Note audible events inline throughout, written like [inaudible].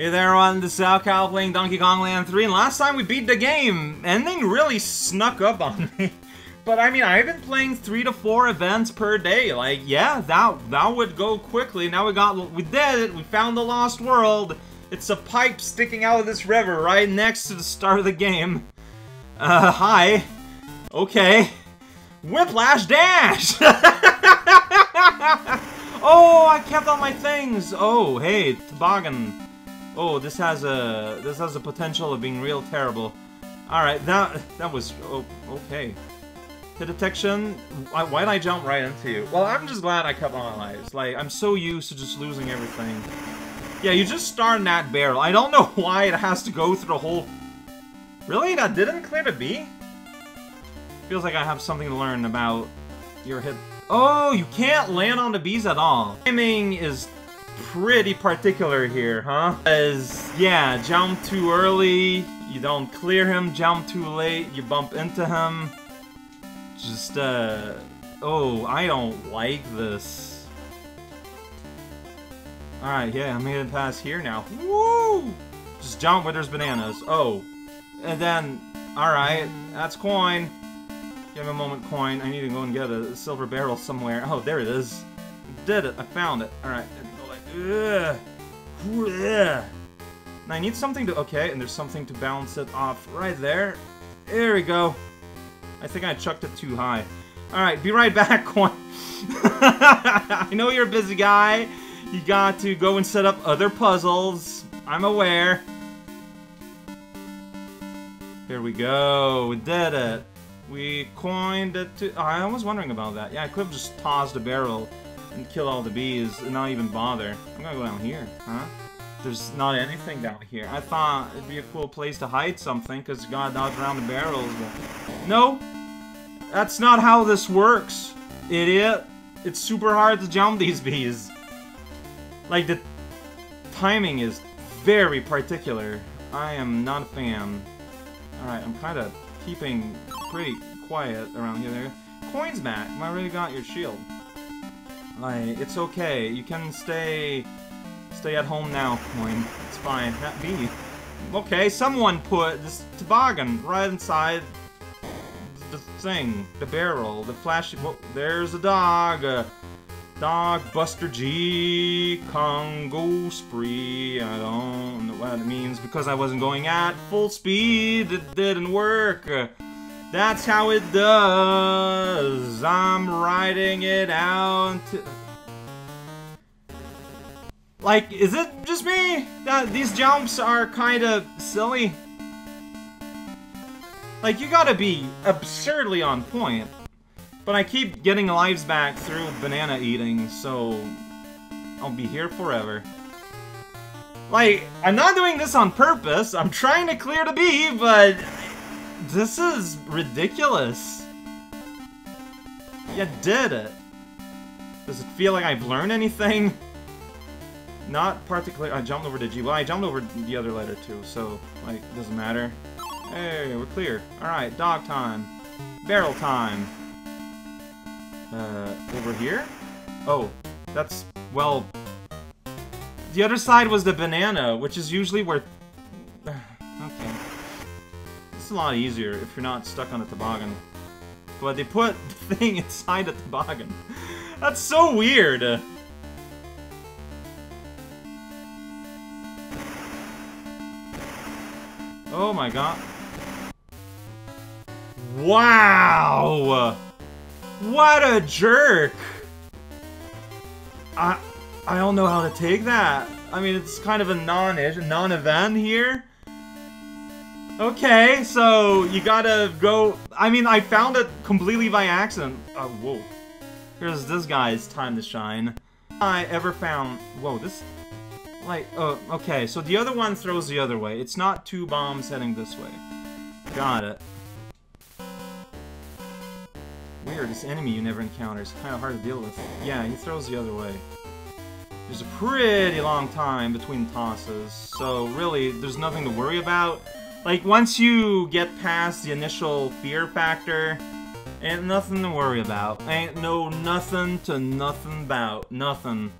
Hey there on the raocow playing Donkey Kong Land 3, and last time we beat the game, ending really snuck up on [laughs] me. But I mean, I've been playing three to four events per day. Like, yeah, that that would go quickly. Now we got, we did it. We found the lost world. It's a pipe sticking out of this river right next to the start of the game. Uh, hi. Okay. Whiplash dash! [laughs] oh, I kept all my things. Oh, hey, toboggan. Oh, this has a this has a potential of being real terrible. All right, that that was oh, okay. The detection. Why, why'd I jump right into you? Well, I'm just glad I kept my lives. Like, I'm so used to just losing everything. Yeah, you just start in that barrel. I don't know [laughs] why it has to go through the whole... Really? That didn't clear the B? Feels like I have something to learn about your hit. Oh, you can't land on the bees at all. Timing is pretty particular here, huh? As, yeah, jump too early, you don't clear him, jump too late, you bump into him. Just, uh... Oh, I don't like this. Alright, yeah, I made it past here now. Woo! Just jump where there's bananas. Oh. And then... Alright, that's coin. Give me a moment, coin. I need to go and get a silver barrel somewhere. Oh, there it is. Did it. I found it. Alright. Ugh. I need something to... Okay, and there's something to balance it off right there. There we go. I think I chucked it too high. Alright, be right [laughs] back, Coin. I know you're a busy guy. You got to go and set up other puzzles. I'm aware. Here we go. We did it. We coined it to... Oh, I was wondering about that. Yeah, I could have just tossed a barrel and kill all the bees and not even bother. I'm gonna go down here, huh? There's not anything down here. I thought it'd be a cool place to hide something because you gotta around the barrels. But... No! That's not how this works, idiot. It's super hard to jump these bees. Like, the timing is very particular. I am not a fan. Alright, I'm kind of keeping pretty quiet around here. Coins back. I really got your shield. Like, it's okay. You can stay stay at home now, Coin. It's fine. That be. Okay, someone put this toboggan right inside the thing, the barrel, the flash. Well, there's a dog. Dog Buster G Congo spree. I don't know what it means because I wasn't going at full speed. It didn't work. That's how it does. I'm writing it out. Like, is it just me that these jumps are kind of silly? Like, you gotta be absurdly on point. But I keep getting lives back through banana eating, so... I'll be here forever. Like, I'm not doing this on purpose. I'm trying to clear the bee, but... This is ridiculous. You did it. Does it feel like I've learned anything? Not particularly. I jumped over to G. Well, I jumped over the other letter too, so, like, it doesn't matter. Hey, we're clear. Alright, dog time. Barrel time. Uh, over here? Oh, that's, well... The other side was the banana, which is usually where... a lot easier if you're not stuck on a toboggan. But they put [laughs] the thing inside a toboggan. That's so weird! Oh my god. Wow! What a jerk! I I don't know how to take that. I mean, it's kind of a non-ish, non-event here. Okay, so you gotta go... I mean, I found it completely by accident. Oh, whoa. Here's this guy's time to shine. I ever found... Whoa, this... Like, oh, okay, so the other one throws the other way. It's not two bombs heading this way. Got it. Weird, this enemy you never encounter is kind of hard to deal with. Yeah, he throws the other way. There's a pretty long time between tosses, so really, there's nothing to worry about. Like, once you get past the initial fear factor, ain't nothing to worry about. Ain't no nothing to nothing about. Nothing.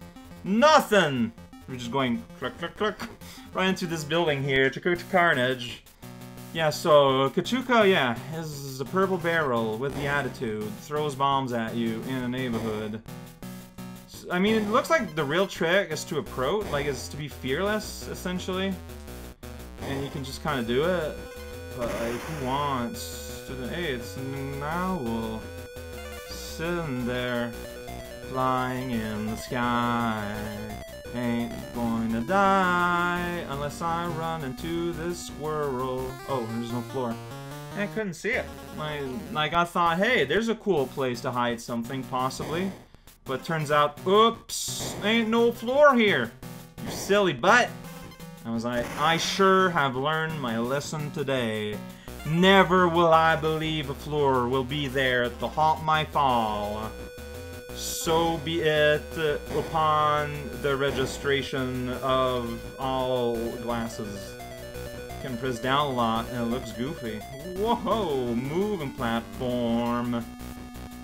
Nothing! We're just going click, click, click, right into this building here to go to Karnage. Yeah, so Kuchuka, yeah, is a purple barrel with the attitude, throws bombs at you in a neighborhood. I mean, it looks like the real trick is to approach, like, is to be fearless, essentially. And you can just kind of do it. But, like, who wants to... Hey, it's an owl. Sitting there, flying in the sky. Ain't going to die unless I run into this squirrel. Oh, there's no floor. I couldn't see it. Like, like I thought, hey, there's a cool place to hide something, possibly. But turns out, oops, ain't no floor here. You silly butt. I was like, I sure have learned my lesson today. Never will I believe a floor will be there to haunt my fall so be it upon the registration of all glasses. Can press down a lot and it looks goofy. Whoa, moving platform.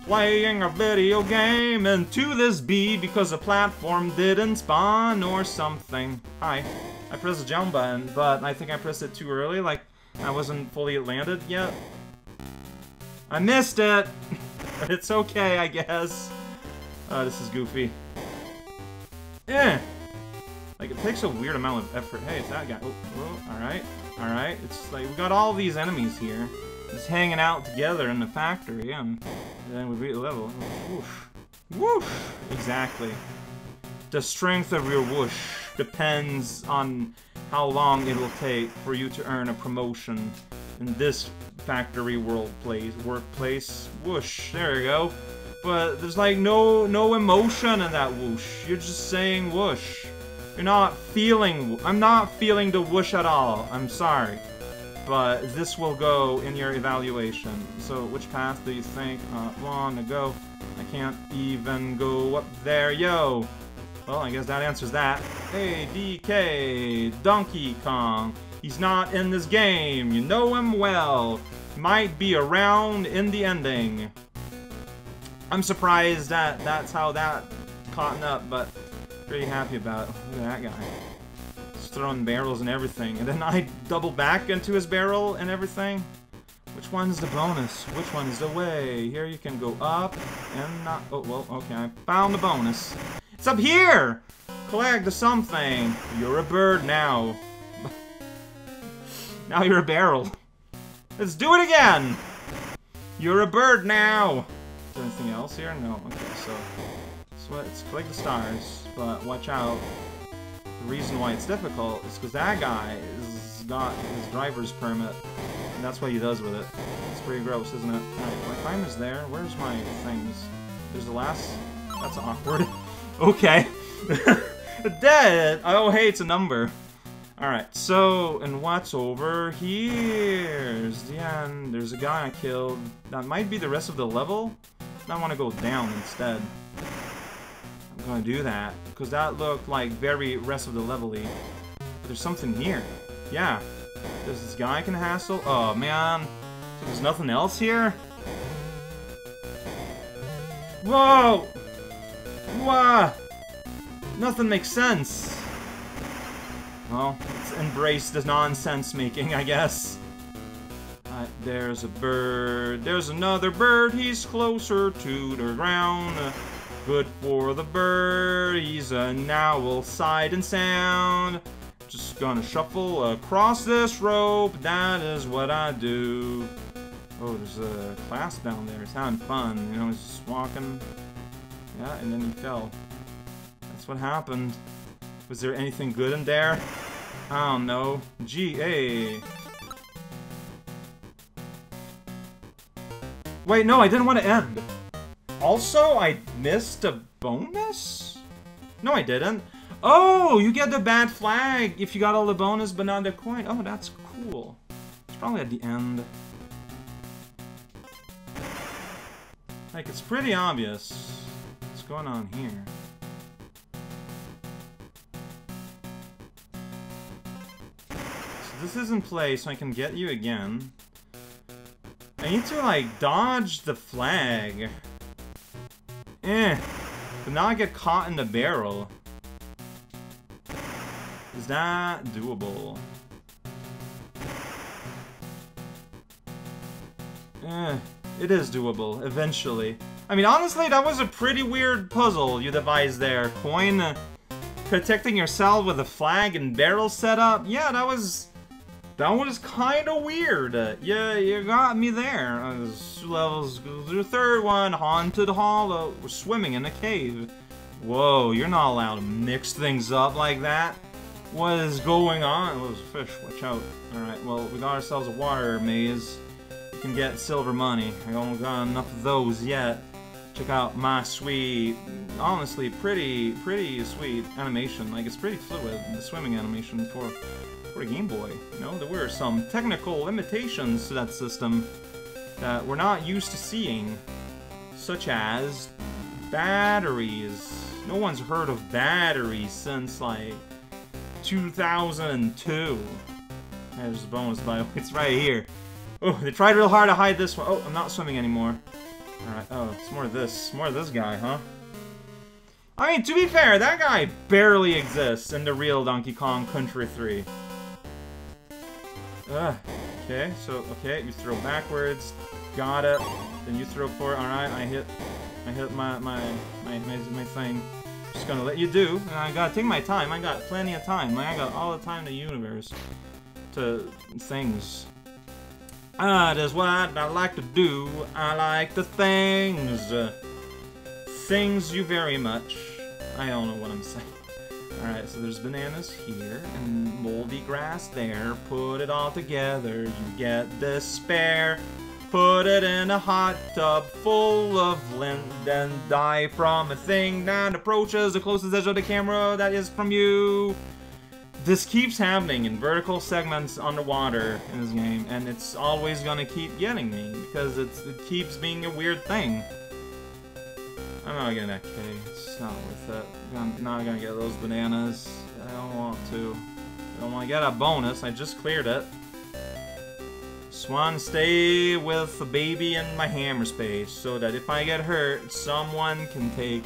Playing a video game into this B because the platform didn't spawn or something. Hi. I pressed the jump button, but I think I pressed it too early, like I wasn't fully landed yet. I missed it! [laughs] it's okay, I guess. Oh, this is goofy. Eh! Like, it takes a weird amount of effort. Hey, it's that guy. Oh, oh alright. Alright. It's like, we got all these enemies here. Just hanging out together in the factory, and then we beat the level. Whoosh. Whoosh! Exactly. The strength of your whoosh depends on how long it will take for you to earn a promotion in this factory world place workplace. Whoosh. There you go but there's like no no emotion in that whoosh. You're just saying whoosh. You're not feeling. I'm not feeling the whoosh at all. I'm sorry, but this will go in your evaluation. So which path do you think I wanna go? I can't even go up there, yo. Well, I guess that answers that. Hey, DK, Donkey Kong. He's not in this game. You know him well. Might be around in the ending. I'm surprised that that's how that caught up, but pretty happy about it. Look at that guy. Just throwing barrels and everything. And then I double back into his barrel and everything. Which one's the bonus? Which one's the way? Here you can go up and not... Oh, well, okay. I found the bonus. It's up here! Collect the something. You're a bird now. [laughs] now you're a barrel. Let's do it again! You're a bird now! Is there anything else here? No. Okay, so... So let's collect the stars, but watch out. The reason why it's difficult is because that guy has got his driver's permit, and that's what he does with it. It's pretty gross, isn't it? Alright, my time is there. Where's my things? There's the last... That's awkward. [laughs] okay. [laughs] Dead! Oh, hey, it's a number. Alright, so, and what's over here? Here's the end. There's a guy I killed. That might be the rest of the level? I want to go down instead. I'm gonna do that, because that looked like very rest of the level-y. There's something here. Yeah. There's this guy can hassle. Oh, man. So there's nothing else here? Whoa! Whoa! Nothing makes sense. Well, let's embrace the nonsense making, I guess. Uh, there's a bird, there's another bird, he's closer to the ground. Good for the bird, he's an owl sight and sound. Just gonna shuffle across this rope, that is what I do. Oh, there's a class down there, it's having fun, you know, he's just walking. Yeah, and then he fell. That's what happened. Was there anything good in there? I don't know. G-A. Wait, no, I didn't want to end. Also, I missed a bonus? No, I didn't. Oh, you get the bad flag if you got all the bonus but not the coin. Oh, that's cool. It's probably at the end. Like, it's pretty obvious going on here. So this is in place, so I can get you again. I need to, like, dodge the flag. Eh. But now I get caught in the barrel. Is that doable? Eh, it is doable, eventually. I mean, honestly, that was a pretty weird puzzle you devised there. Coin uh, protecting yourself with a flag and barrel setup. Yeah, that was... That was kind of weird. Uh, yeah, you got me there. Uh, levels, the third one, Haunted Hollow. Swimming in a cave. Whoa, you're not allowed to mix things up like that. What is going on? A fish, watch out. Alright, well, we got ourselves a water maze. You can get silver money. I don't got enough of those yet. Check out my sweet, honestly, pretty, pretty sweet animation. Like, it's pretty fluid, the swimming animation for, for a Game Boy. You know, there were some technical limitations to that system that we're not used to seeing, such as batteries. No one's heard of batteries since, like, 2002. There's a bonus, by the way. It's right here. Oh, they tried real hard to hide this one. Oh, I'm not swimming anymore. Alright, oh, it's more of this. More of this guy, huh? I mean, to be fair, that guy barely exists in the real Donkey Kong Country 3. Ugh. Okay, so, okay, you throw backwards. Got it. Then you throw forward. Alright, I hit I hit my, my, my, my, my thing. Just gonna let you do. And I gotta take my time. I got plenty of time. Like, I got all the time in the universe to things. That is what I like to do. I like the things. things you very much. I don't know what I'm saying. [laughs] Alright, so there's bananas here, and moldy grass there. Put it all together, you get despair. Put it in a hot tub full of lint, then die from a thing that approaches the closest edge of the camera that is from you. This keeps happening in vertical segments underwater in this game, and it's always gonna keep getting me, because it keeps being a weird thing. I'm not getting that K, it's not worth it. I'm not gonna get those bananas. I don't want to. I don't want to get a bonus, I just cleared it. Swan, stay with the baby in my hammer space, so that if I get hurt, someone can take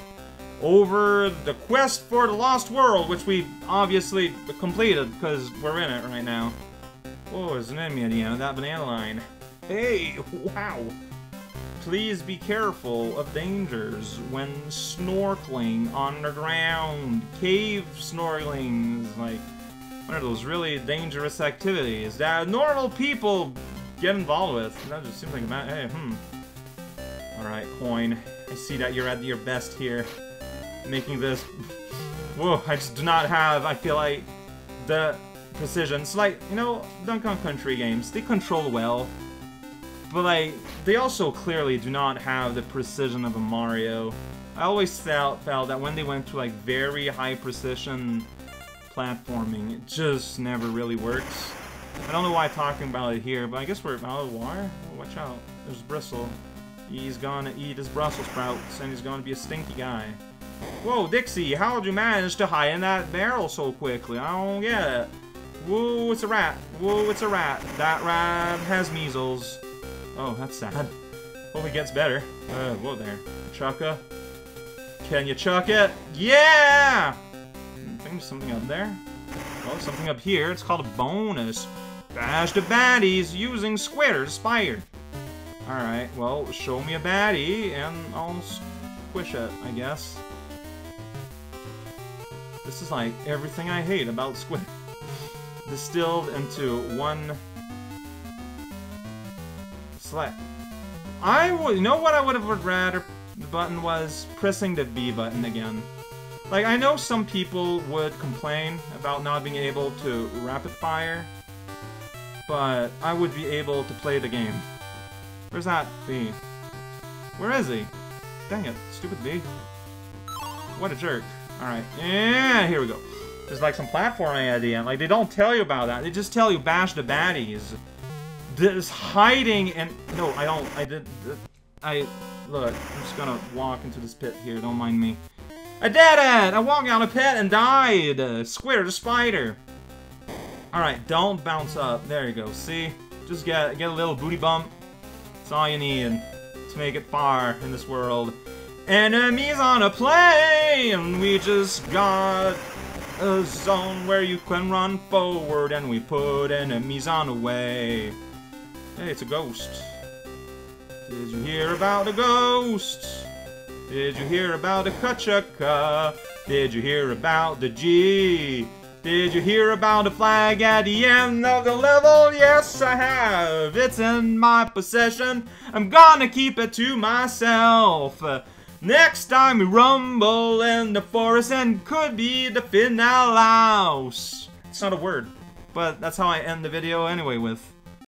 over the quest for the Lost World, which we obviously completed because we're in it right now. Oh, there's an enemy at the end of that banana line. Hey, [laughs] wow. Please be careful of dangers when snorkeling underground. Cave snorkeling is like one of those really dangerous activities that normal people get involved with. That just seems like a. Hey, hmm. Alright, coin. I see that you're at your best here making this... Whoa, I just do not have, I feel like, the precision. Like, you know, Donkey Kong Country games, they control well, but like, they also clearly do not have the precision of a Mario. I always felt, felt that when they went to like very high precision platforming, it just never really works. I don't know why I'm talking about it here, but I guess we're out of water. Oh, watch out. There's Bristle. He's gonna eat his Brussels sprouts, and he's gonna be a stinky guy. Whoa, Dixie, how'd you manage to hide in that barrel so quickly? I don't get it. Whoa, it's a rat. Whoa, it's a rat. That rat has measles. Oh, that's sad. Hope it gets better. Uh, whoa there. Chucka. Can you chuck it? Yeah! I think there's something up there. Oh, something up here. It's called a bonus. Bash the baddies using Squitter Spider. Alright, well, show me a baddie, and I'll squish it, I guess. This is like everything I hate about Squid. [laughs] Distilled into one select. I would, you know what I would have rather the button was pressing the B button again. Like, I know some people would complain about not being able to rapid fire, but I would be able to play the game. Where's that B? Where is he? Dang it, stupid B. What a jerk. Alright, yeah, here we go. There's like some platforming at the end. Like, they don't tell you about that. They just tell you bash the baddies. This hiding and... No, I don't. I did... I... Look, I'm just gonna walk into this pit here. Don't mind me. I did it! I walked down a pit and died! Uh, Square the spider. Alright, don't bounce up. There you go. See? Just get, get a little booty bump. That's all you need to make it far in this world. Enemies on a plane! We just got a zone where you can run forward and we put enemies on the way. Hey, it's a ghost. Did you hear about a ghost? Did you hear about a Kuchuka? Did you hear about the G? Did you hear about a flag at the end of the level? Yes, I have. It's in my possession. I'm gonna keep it to myself. Next time we rumble in the forest and could be the finale. It's not a word, but that's how I end the video anyway with